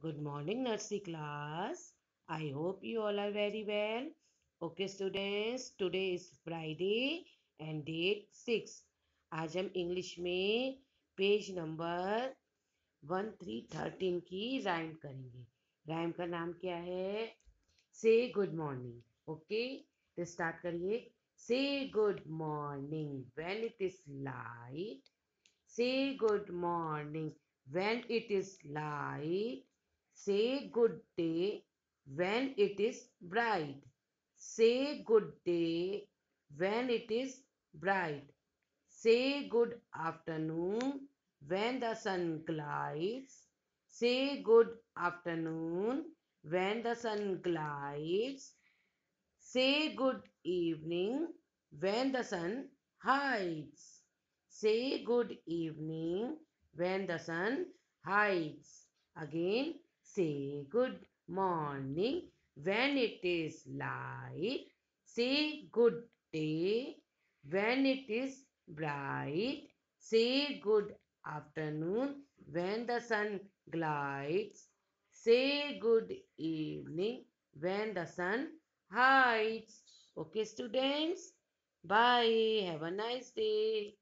Good morning, nursery class. I hope you all are very well. Okay, students, today is Friday and date six. आज हम English में page number one three thirteen की rhyme करेंगे। Rhyme का नाम क्या है? से गुड मॉर्निंग ओके तो स्टार्ट करिए। Say good morning when it is light say good morning when it is light Say good day when it is bright. Say good day when it is bright. Say good afternoon when the sun glides. Say good afternoon when the sun glides. Say good evening when the sun hides. Say good evening when the sun hides. Again, Say good morning when it is light. Say good day when it is bright. Say good afternoon when the sun glides. Say good evening when the sun hides. Okay, students? Bye. Have a nice day.